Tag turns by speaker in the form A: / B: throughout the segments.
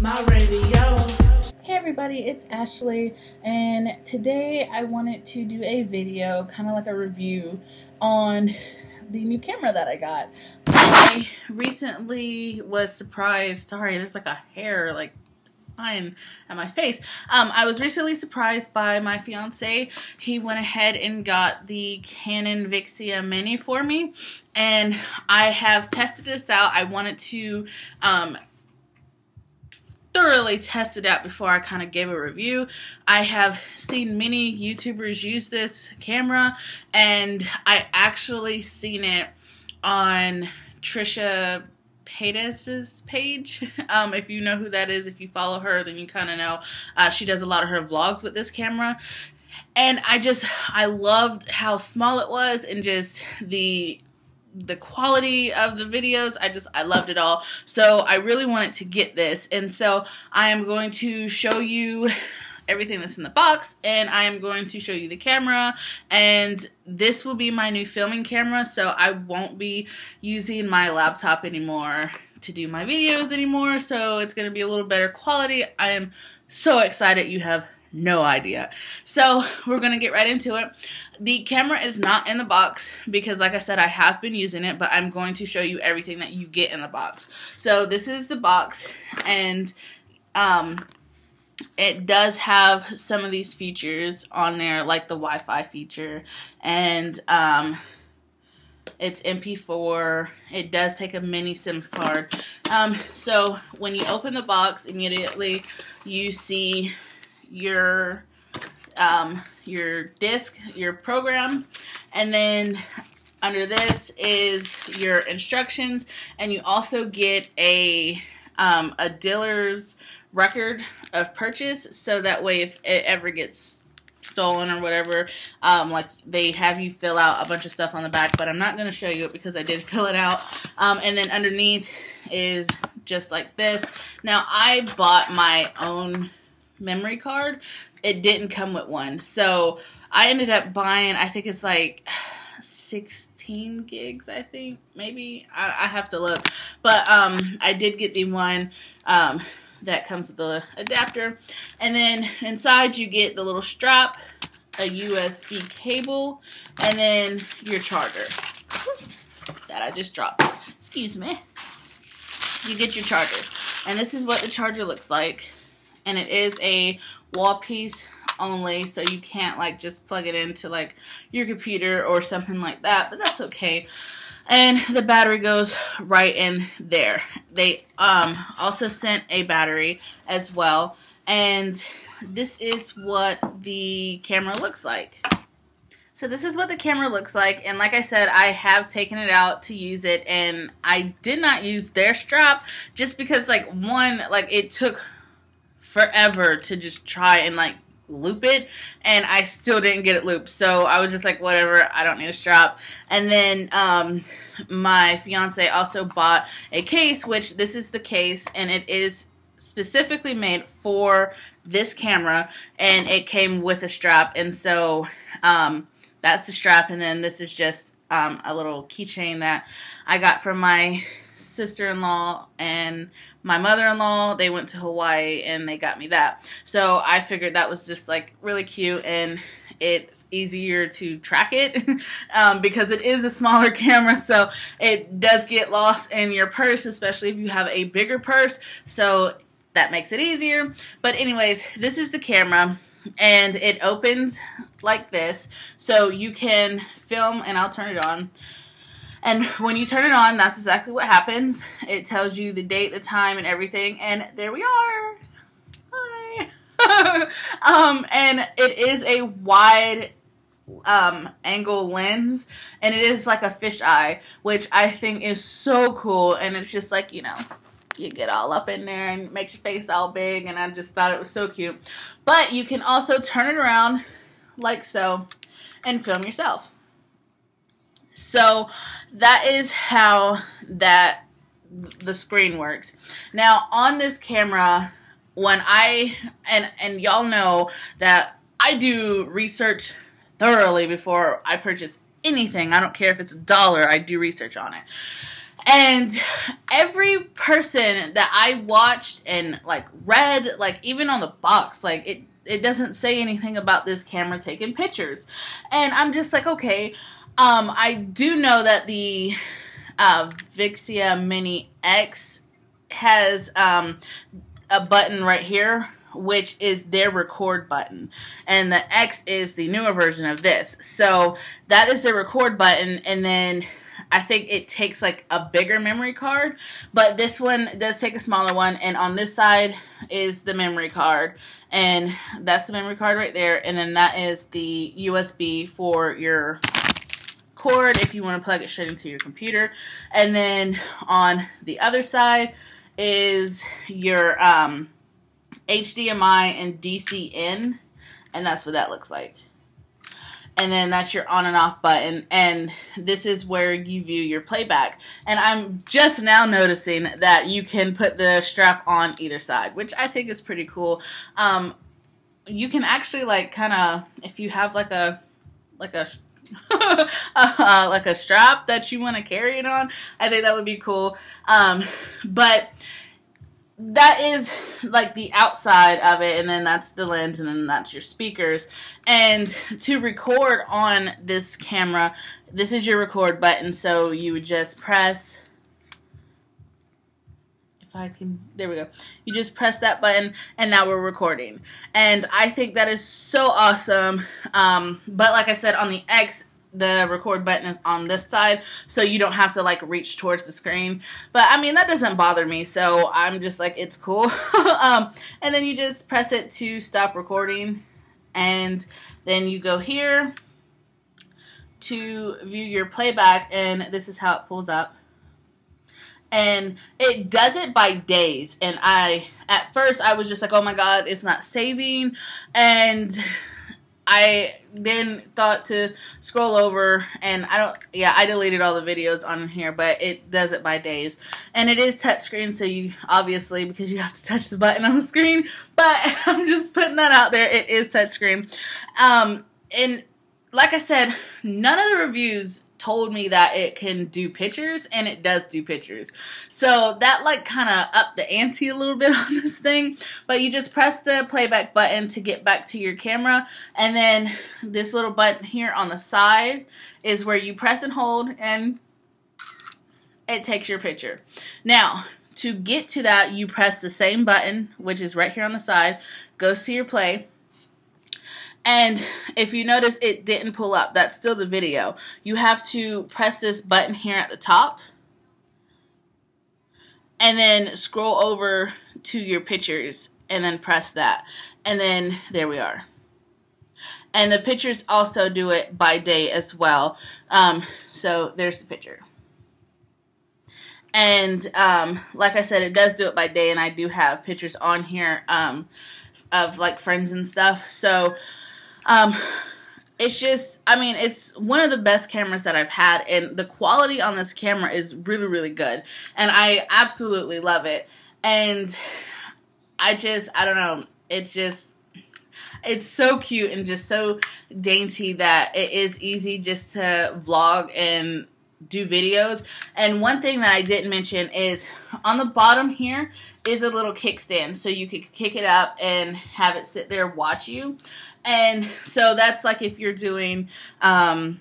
A: my radio.
B: Hey everybody, it's Ashley, and today I wanted to do a video, kind of like a review, on the new camera that I got. I recently was surprised, sorry, there's like a hair like flying at my face. Um, I was recently surprised by my fiance. He went ahead and got the Canon Vixia Mini for me, and I have tested this out. I wanted to um, thoroughly tested out before I kind of gave a review. I have seen many YouTubers use this camera, and I actually seen it on Trisha Paytas's page. Um, if you know who that is, if you follow her, then you kind of know. Uh, she does a lot of her vlogs with this camera. And I just, I loved how small it was and just the the quality of the videos. I just i loved it all. So i really wanted to get this. And so i am going to show you everything that's in the box and i am going to show you the camera. And this will be my new filming camera so i won't be using my laptop anymore to do my videos anymore. So it's going to be a little better quality. I am so excited. You have no idea. So we're going to get right into it. The camera is not in the box because like I said, I have been using it, but I'm going to show you everything that you get in the box. So this is the box and um, it does have some of these features on there like the Wi-Fi feature and um, it's MP4. It does take a mini SIM card. Um, so when you open the box, immediately you see your um, your disk, your program, and then under this is your instructions, and you also get a um, a dealer's record of purchase, so that way if it ever gets stolen or whatever, um, like they have you fill out a bunch of stuff on the back, but I'm not going to show you it because I did fill it out. Um, and then underneath is just like this. Now I bought my own memory card. It didn't come with one. So I ended up buying, I think it's like 16 gigs, I think. Maybe. I, I have to look. But um, I did get the one um, that comes with the adapter. And then inside you get the little strap, a USB cable, and then your charger. That I just dropped. Excuse me. You get your charger. And this is what the charger looks like and it is a wall piece only so you can't like just plug it into like your computer or something like that but that's okay. And the battery goes right in there. They um also sent a battery as well and this is what the camera looks like. So this is what the camera looks like and like I said I have taken it out to use it and I did not use their strap just because like one like it took forever to just try and like loop it and I still didn't get it looped. So I was just like, whatever, I don't need a strap. And then um, my fiance also bought a case, which this is the case and it is specifically made for this camera and it came with a strap. And so um, that's the strap. And then this is just um, a little keychain that I got from my sister-in-law and my mother-in-law they went to hawaii and they got me that. So i figured that was just like really cute and it's easier to track it um, because it is a smaller camera so it does get lost in your purse especially if you have a bigger purse. So that makes it easier. But anyways this is the camera and it opens like this. So you can film and I'll turn it on and when you turn it on, that's exactly what happens. It tells you the date, the time, and everything. And there we are. Hi. um, and it is a wide um, angle lens, and it is like a fisheye, which I think is so cool. And it's just like you know, you get all up in there and makes your face all big. And I just thought it was so cute. But you can also turn it around like so and film yourself. So that is how that the screen works. Now on this camera, when I and and y'all know that I do research thoroughly before I purchase anything. I don't care if it's a dollar, I do research on it. And every person that I watched and like read, like even on the box, like it it doesn't say anything about this camera taking pictures. And I'm just like, okay, um, I do know that the uh, Vixia Mini X has um, a button right here which is their record button. And the X is the newer version of this. So that is the record button. And then I think it takes like a bigger memory card. But this one does take a smaller one. And on this side is the memory card. And that's the memory card right there. And then that is the USB for your cord if you want to plug it straight into your computer. And then on the other side is your um, HDMI and DC in, and that's what that looks like. And then that's your on and off button, and this is where you view your playback. And I'm just now noticing that you can put the strap on either side, which I think is pretty cool. Um, you can actually like kind of if you have like a like a uh, like a strap that you want to carry it on. I think that would be cool. Um, but that is like the outside of it, and then that's the lens, and then that's your speakers. And to record on this camera, this is your record button, so you would just press. If I can, there we go. You just press that button, and now we're recording. And I think that is so awesome. Um, but like I said, on the X, the record button is on this side so you don't have to like reach towards the screen. But i mean that doesn't bother me so i'm just like it's cool. Um, and then you just press it to stop recording and then you go here to view your playback and this is how it pulls up. And it does it by days and i at first i was just like oh my god it's not saving. And I then thought to scroll over and I don't yeah, I deleted all the videos on here, but it does it by days. And it is touchscreen, so you obviously because you have to touch the button on the screen, but I'm just putting that out there. It is touchscreen. Um and like I said, none of the reviews told me that it can do pictures and it does do pictures. So that like kind of upped the ante a little bit on this thing. But you just press the playback button to get back to your camera. And then this little button here on the side is where you press and hold and it takes your picture. Now, to get to that, you press the same button, which is right here on the side, goes to your play, and if you notice, it didn't pull up. That's still the video. You have to press this button here at the top. And then scroll over to your pictures and then press that. And then there we are. And the pictures also do it by day as well. Um, so there's the picture. And um, like I said, it does do it by day, and I do have pictures on here um, of like friends and stuff. So um, it's just, I mean, it's one of the best cameras that I've had, and the quality on this camera is really, really good, and I absolutely love it. And I just, I don't know, it's just, it's so cute and just so dainty that it is easy just to vlog and do videos. And one thing that I didn't mention is on the bottom here is a little kickstand so you could kick it up and have it sit there watch you. And so that's like if you're doing um,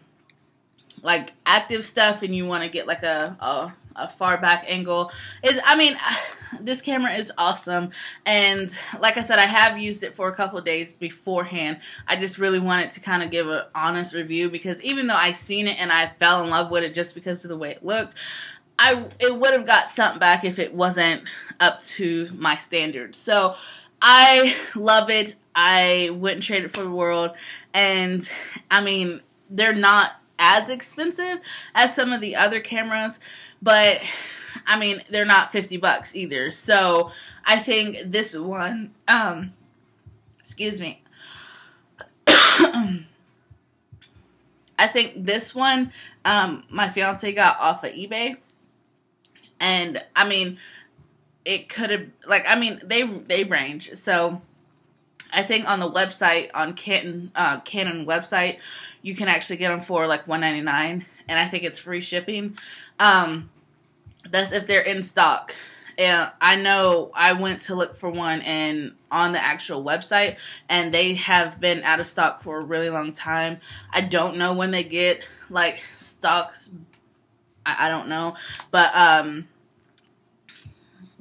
B: like active stuff and you want to get like a, a, a far back angle. Is I mean, this camera is awesome, and like I said, I have used it for a couple days beforehand. I just really wanted to kind of give an honest review because even though I seen it and I fell in love with it just because of the way it looked, I it would have got something back if it wasn't up to my standards. So I love it. I wouldn't trade it for the world. And I mean, they're not as expensive as some of the other cameras, but I mean, they're not 50 bucks either. So I think this one, um, excuse me. I think this one, um, my fiance got off of eBay. And I mean, it could have like I mean they they range. So I think on the website on Canon uh, Canon website, you can actually get them for like one ninety nine, and I think it's free shipping. Um, that's if they're in stock. And I know I went to look for one and on the actual website and they have been out of stock for a really long time. I don't know when they get like stocks I, I don't know. But um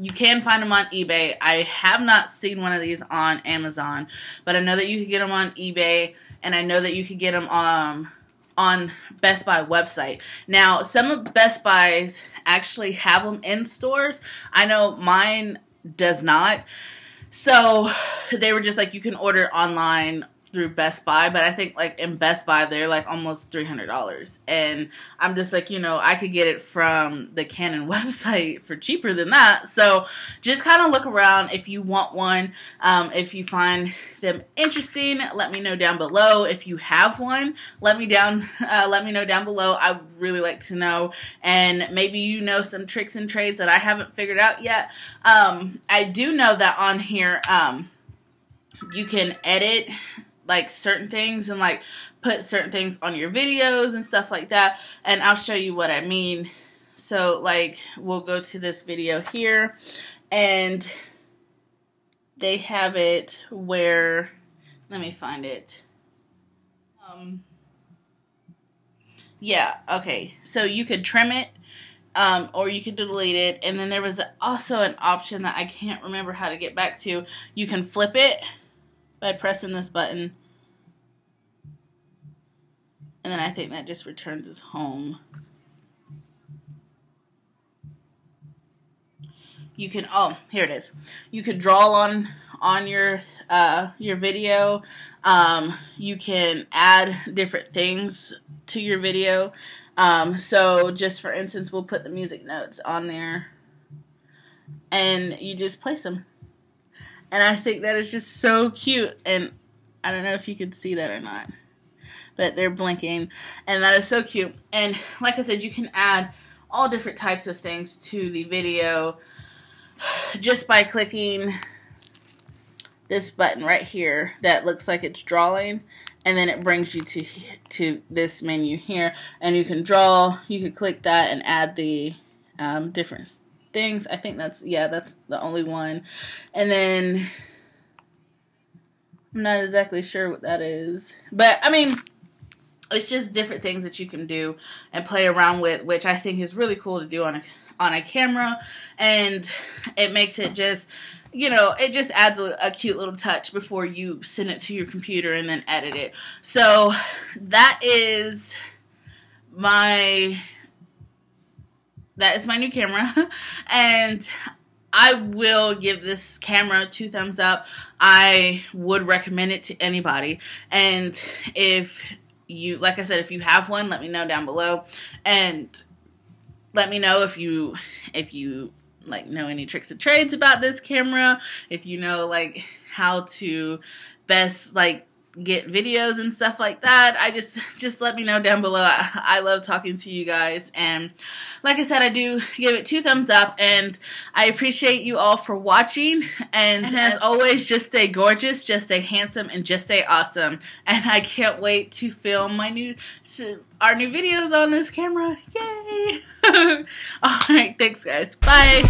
B: you can find them on eBay. I have not seen one of these on Amazon, but I know that you can get them on eBay and I know that you can get them um on Best Buy website. Now, some of Best Buys actually have them in stores. I know mine does not. So they were just like you can order online through Best Buy, but I think like in Best Buy they're like almost three hundred dollars, and I'm just like you know I could get it from the Canon website for cheaper than that. So just kind of look around if you want one. Um, if you find them interesting, let me know down below. If you have one, let me down uh, let me know down below. I really like to know, and maybe you know some tricks and trades that I haven't figured out yet. Um, I do know that on here. Um, you can edit like certain things and like put certain things on your videos and stuff like that. And I'll show you what I mean. So like we'll go to this video here and they have it where let me find it. Um yeah, okay. So you could trim it um, or you could delete it. And then there was also an option that I can't remember how to get back to. You can flip it by pressing this button. And then I think that just returns us home. You can oh here it is. You could draw on on your uh, your video. Um, you can add different things to your video. Um, so just for instance, we'll put the music notes on there, and you just place them and I think that is just so cute. And I don't know if you can see that or not, but they're blinking, and that is so cute. And like I said, you can add all different types of things to the video just by clicking this button right here that looks like it's drawing and then it brings you to to this menu here and you can draw you can click that and add the um, different things. I think that's yeah, that's the only one. And then I'm not exactly sure what that is. But I mean, it's just different things that you can do and play around with, which I think is really cool to do on a on a camera and it makes it just you know, it just adds a, a, cute little touch before you send it to your computer and then edit it. So that is my that is my new camera and I will give this camera two thumbs up. I would recommend it to anybody. And if you, like I said, if you have one, let me know down below. And let me know if you, if you like know any tricks and trades about this camera. If you know like how to best like get videos and stuff like that i just just let me know down below. I, I, love talking to you guys and like i said i do give it two thumbs up and i appreciate you all for watching and, and as always just stay gorgeous just stay handsome and just stay awesome and i can't wait to film my new our new videos on this camera. Yay! All right thanks guys. Bye